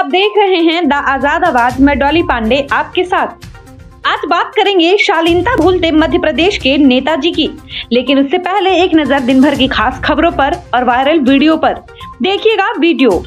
आप देख रहे हैं द आज़ाद आवाज़ में डॉली पांडे आपके साथ। आज बात करेंगे शालीनता भूलते मध्य प्रदेश के नेताजी की। लेकिन उससे पहले एक नज़र दिन भर की खास खबरों पर और वायरल वीडियो पर। देखिएगा वीडियो।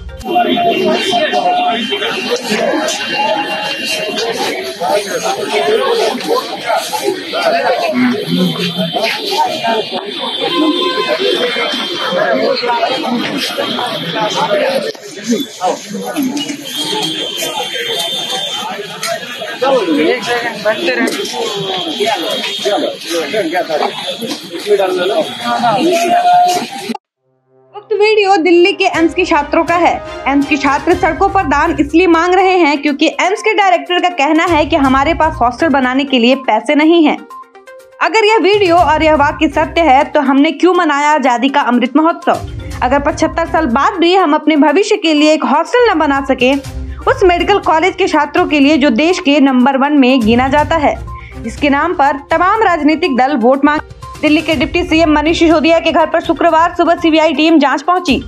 उक्त वीडियो दिल्ली के एम्स के छात्रों का है एम्स के छात्र सड़कों पर दान इसलिए मांग रहे हैं क्योंकि एम्स के डायरेक्टर का कहना है कि हमारे पास हॉस्टल बनाने के लिए पैसे नहीं हैं। अगर यह वीडियो और यह वाक्य सत्य है तो हमने क्यों मनाया आज़ादी का अमृत महोत्सव अगर 75 साल बाद भी हम अपने भविष्य के लिए एक हॉस्टल न बना सके, उस मेडिकल कॉलेज के छात्रों के लिए जो देश के नंबर वन में गिना जाता है। जिसके नाम पर तमाम राजनीतिक दल वोट मांग, दिल्ली के डिप्टी सीएम मनीष सिसोदिया के घर पर शुक्रवार सुबह सीबीआई टीम जाँच पहुँची।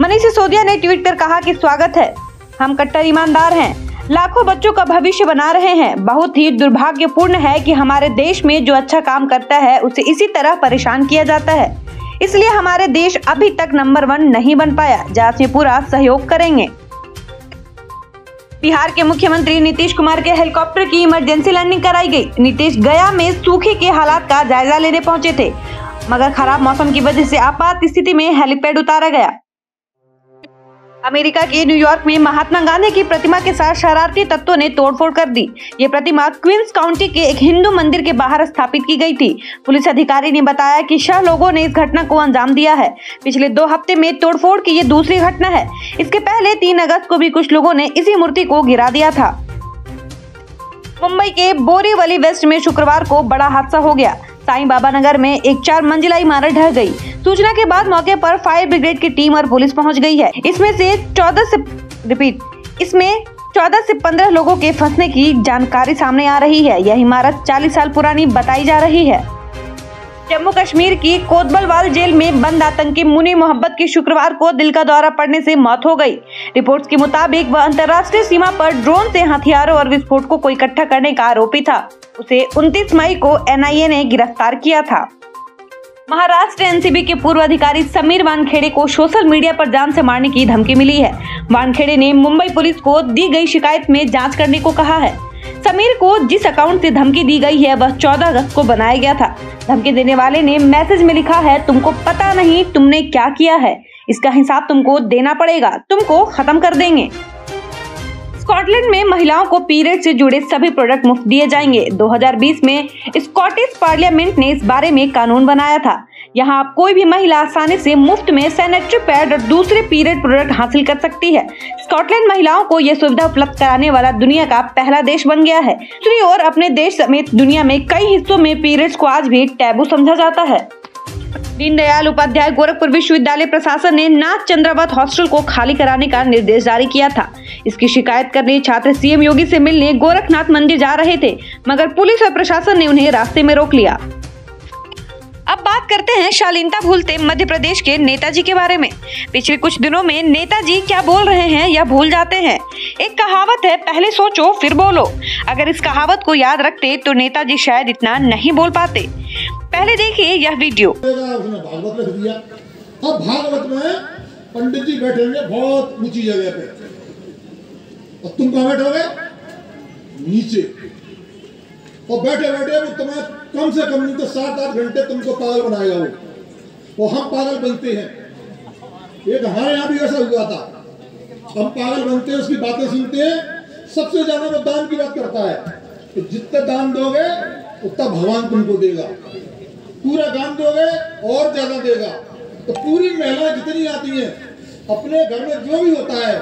मनीष सिसोदिया ने ट्वीट कर कहा कि स्वागत है। हम कट्टर ईमानदार हैं। लाखों बच्चों का भविष्य बना रहे हैं। बहुत ही दुर्भाग्यपूर्ण है कि हमारे देश में जो अच्छा काम करता है, उसे इसी तरह परेशान किया जाता है। इसलिए हमारे देश अभी तक नंबर वन नहीं बन पाया। जाँच में पूरा सहयोग करेंगे। बिहार के मुख्यमंत्री नीतीश कुमार के हेलीकॉप्टर की इमरजेंसी लैंडिंग कराई गई। नीतीश गया में सूखे के हालात का जायजा लेने पहुँचे थे। मगर खराब मौसम की वजह से आपात स्थिति में हेलीपैड उतारा गया। अमेरिका के न्यूयॉर्क में महात्मा गांधी की प्रतिमा के साथ शरारती तत्वों ने तोड़फोड़ कर दी। ये प्रतिमा क्वींस काउंटी के एक हिंदू मंदिर के बाहर स्थापित की गई थी। पुलिस अधिकारी ने बताया कि छह लोगों ने इस घटना को अंजाम दिया है। पिछले दो हफ़्ते में तोड़फोड़ की ये दूसरी घटना है। इसके पहले तीन अगस्त को भी कुछ लोगों ने इसी मूर्ति को गिरा दिया था। मुंबई के बोरीवली वेस्ट में शुक्रवार को बड़ा हादसा हो गया। साईं बाबा नगर में एक चार मंजिला इमारत ढह गई। सूचना के बाद मौके पर फायर ब्रिगेड की टीम और पुलिस पहुँच गई है। इसमें से 14 से, रिपीट, इसमें 14 से 15 लोगों के फंसने की जानकारी सामने आ रही है। यह इमारत 40 साल पुरानी बताई जा रही है। जम्मू कश्मीर की कोतबलवाल जेल में बंद आतंकी मुनी मोहब्बत की शुक्रवार को दिल का दौरा पड़ने से मौत हो गई। रिपोर्ट्स के मुताबिक, वह अंतर्राष्ट्रीय सीमा पर ड्रोन से हथियारों और विस्फोटकों को इकट्ठा करने का आरोपी था। उसे 29 मई को एनआईए ने गिरफ़्तार किया था। महाराष्ट्र एनसीबी के पूर्व अधिकारी समीर वानखेड़े को सोशल मीडिया पर जान से मारने की धमकी मिली है। वानखेड़े ने मुंबई पुलिस को दी गई शिकायत में जाँच करने को कहा है। समीर को जिस अकाउंट से धमकी दी गई है, वह 14 अगस्त को बनाया गया था। धमकी देने वाले ने मैसेज में लिखा है, तुमको पता नहीं तुमने क्या किया है। इसका हिसाब तुमको देना पड़ेगा। तुमको खत्म कर देंगे। स्कॉटलैंड में महिलाओं को पीरियड से जुड़े सभी प्रोडक्ट मुफ़्त दिए जाएँगे। 2020 में स्कॉटिश पार्लियामेंट ने इस बारे में कानून बनाया था। यहाँ कोई भी महिला आसानी से मुफ़्त में सैनिटरी पैड और दूसरे पीरियड प्रोडक्ट हासिल कर सकती है। स्कॉटलैंड महिलाओं को यह सुविधा उपलब्ध कराने वाला दुनिया का पहला देश बन गया है। दूसरी ओर, अपने देश समेत दुनिया में कई हिस्सों में पीरियड्स को आज भी टैबू समझा जाता है। दीनदयाल उपाध्याय गोरखपुर विश्वविद्यालय प्रशासन ने नाथ चंद्रावत हॉस्टल को खाली कराने का निर्देश जारी किया था। इसकी शिकायत करने छात्र सीएम योगी से मिलने गोरखनाथ मंदिर जा रहे थे, मगर पुलिस और प्रशासन ने उन्हें रास्ते में रोक लिया। अब बात करते हैं शालीनता भूलते मध्य प्रदेश के नेताजी के बारे में। पिछले कुछ दिनों में नेताजी क्या बोल रहे हैं या भूल जाते हैं? एक कहावत है, पहले सोचो फिर बोलो। अगर इस कहावत को याद रखते तो नेताजी शायद इतना नहीं बोल पाते। पहले देखिए यह वीडियो। उसने भागवत रख दिया। अब भागवत में पंडित जी बैठे होंगे बहुत ऊँची जगह पे। और तुम कहाँ बैठोगे नीचे। और बैठे बैठे वो तुम्हें कम से कम नहीं तो सात आठ घंटे तुमको पागल बनाएगा वो। वो हम पागल बनते हैं। एक हमारे यहाँ भी ऐसा हुआ था। हम पागल बनते हैं, उसकी बातें सुनते हैं, सबसे ज़्यादा वो दान की बात करता है। तो जितना दान दोगे, उतना भगवान तुमको देगा। पूरा दान दोगे और ज़्यादा देगा। तो पूरी महिला जितनी आती हैं, अपने घर में जो भी होता है,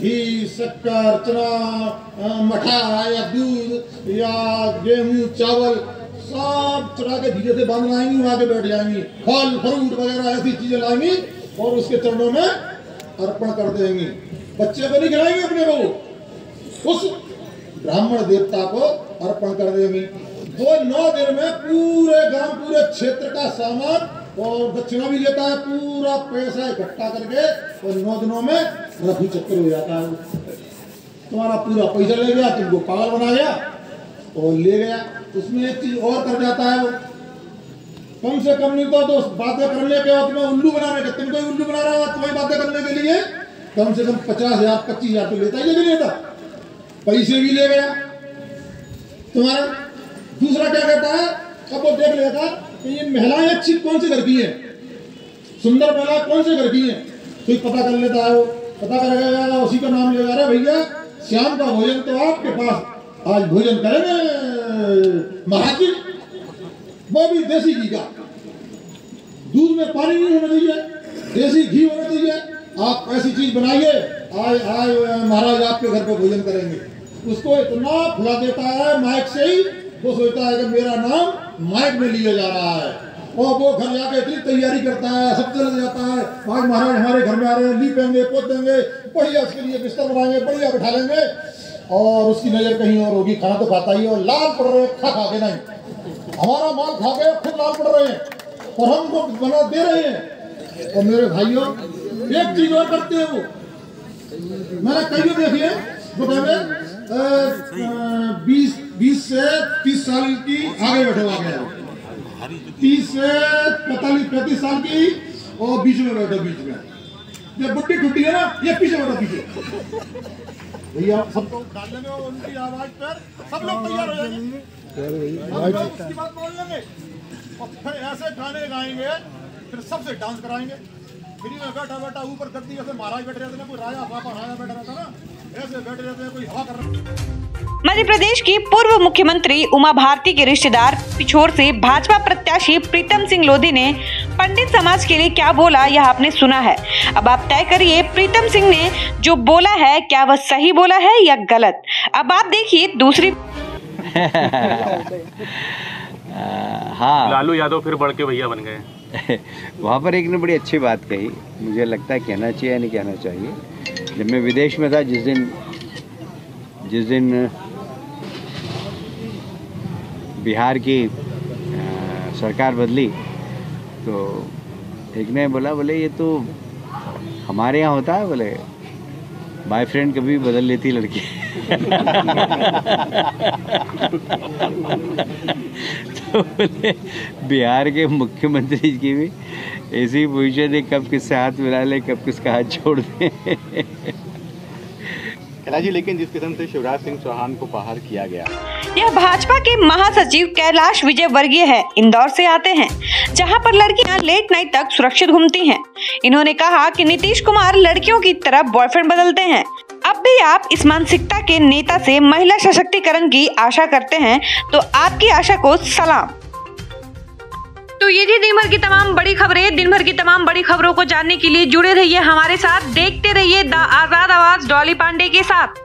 घी, शक्कर, चना मठा या दूध, या गेहूँ, चावल, सब चढ़ा के धीरे से बाँध लाएँगी, वहाँ के बैठ जाएँगी। फल फ्रूट वगैरह ऐसी चीज़ें लाएँगी और उसके चरणों में अर्पण कर देंगी। बच्चे को नहीं खिलाएँगे अपने को उस ब्राह्मण देवता को अर्पण कर देंगी। वो नौ दिन में पूरे गाँव पूरे क्षेत्र का सामान और दक्षिणा भी लेता है पूरा पैसा इकट्ठा करके और नौ दिनों में रफी चक्कर हो जाता है। तुम्हारा पूरा पैसा ले गया तुमको पागल बना गया और ले गया। उसमें एक चीज़ और कर जाता है वो। कम से कम नहीं तो, तो बातें करने के वक्त में उल्लू बनाने के तुम कोई उल्लू बना रहा है तुम्हारी बातें करने के लिए? कम से कम पचास हज़ार पच्चीस हज़ार तो लेता ही नहीं लेता पैसे भी ले गया। तुम्हारा दूसरा क्या कहता है? अब वो देख लेगा कि ये महिलाएँ अच्छी कौन से घर की हैं? सुंदर महिला कौन से घर की हैं कोई पता कर लेता है वो। पता कर उसी का नाम ले जा रहा है भैया। श्याम का भोजन तो आपके पास। आज भोजन करेंगे महाराज जी वो भी देसी घी का। दूध में पानी नहीं होना चाहिए। देसी घी होना चाहिए। आप ऐसी चीज़ बनाइए। आए आए, महाराज आपके घर पे भोजन करेंगे। उसको इतना फुला देता है, माइक से ही वो सोचता है कि मेरा नाम माइक में लिया जा रहा है। और वो घर जाके इतनी तैयारी करता है, सब चल जाता है। आज महाराज, हमारे घर में आ रहे हैं लीपेंगे पोत देंगे, बढ़िया उसके लिए बिस्तर बनाएँगे, बढ़िया बिठा लेंगे। और उसकी नज़र कहीं और होगी, खाना तो खाता ही और लाल पड़ रहे खा खा के नहीं। हमारा माल खा के खुद लाल पड़ रहे हैं, और हमको बना दे रहे हैं। और मेरे भाइयों, एक चीज़ और करते हैं। वो मैंने कई देखी है, जो कहते बीस बीस से तीस साल की आगे बैठे हुआ गया तीस से पैतालीस, पैंतीस साल की और बीच में बैठे बीच में। जब बुट्टी टूटी है ना, ये पीछे बैठा, पीछे। भैया सबको डाल लेंगे और उनकी आवाज़ पर सब लोग तैयार हो जाएँगे। सब उसकी बात बोल लेंगे। और फिर ऐसे गाने गाएँगे, फिर सबसे डांस कराएँगे। फ्री में बैठा बैठा ऊपर गद्दी जैसे महाराज बैठे रहते ना कोई राजा पापा राजा बैठा रहता ना ऐसे बैठे रहते कोई हवा कर रहा मध्य प्रदेश की पूर्व मुख्यमंत्री उमा भारती के रिश्तेदार पिछोर से भाजपा प्रत्याशी प्रीतम सिंह लोधी ने पंडित समाज के लिए क्या बोला यह आपने सुना है। अब आप तय करिए प्रीतम सिंह ने जो बोला है क्या वह सही बोला है या गलत? अब आप देखिए दूसरी हाँ। लालू यादव फिर बढ़ के भैया बन गए। वहाँ पर एक ने बड़ी अच्छी बात कही। मुझे लगता है कहना चाहिए या नहीं कहना चाहिए। जब मैं विदेश में था जिस दिन जिस दिन बिहार की अ, सरकार बदली तो एक ने बोला बोले ये तो हमारे यहाँ होता है बोले बॉयफ्रेंड कभी बदल लेती लड़की। तो बोले बिहार के मुख्यमंत्री की भी ऐसी पोजीशन है कब किससे हाथ मिला ले कब किसका हाथ छोड़ दे। कैलाश जी लेकिन जिस किस्म से शिवराज सिंह चौहान को बाहर किया गया। यह भाजपा के महासचिव कैलाश विजय वर्गीय है। इंदौर से आते हैं जहाँ पर लड़कियाँ लेट नाइट तक सुरक्षित घूमती हैं। इन्होंने कहा कि नीतीश कुमार लड़कियों की तरह बॉयफ्रेंड बदलते हैं। अब भी आप इस मानसिकता के नेता से महिला सशक्तिकरण की आशा करते हैं तो आपकी आशा को सलाम। तो ये थी दिन भर की तमाम बड़ी खबरें। दिन भर की तमाम बड़ी खबरों को जानने के लिए जुड़े रहिए हमारे साथ। देखते रहिए द आज़ाद आवाज़ डॉली पांडे के साथ।